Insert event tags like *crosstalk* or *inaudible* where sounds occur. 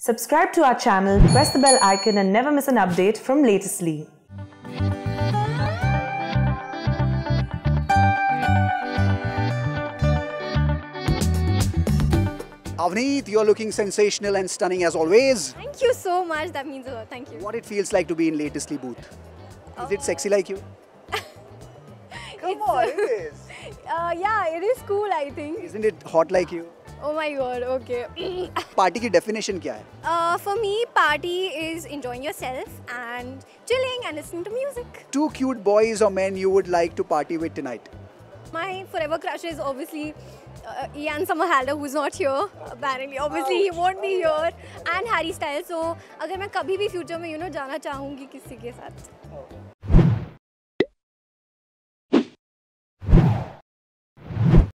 Subscribe to our channel, press the bell icon, and never miss an update from Latestly. Avneet, you're looking sensational and stunning as always. Thank you so much. That means a lot. Thank you. What it feels like to be in latestly booth. Is it sexy like you? *laughs* Come on, it is. *laughs* Uh, yeah, it is cool. I think. Isn't it hot like you? Oh my god. Okay. Party की definition क्या है uh, for me, party is enjoying yourself and chilling and listening to music. Two cute boys or men you would like to party with tonight. My forever crush is obviously uh, Ian Somerhalder, who's not here. Apparently, obviously oh, he won't be here. And Harry Styles. So, अगर मैं कभी भी future में you know जाना चाहूँगी किसी के साथ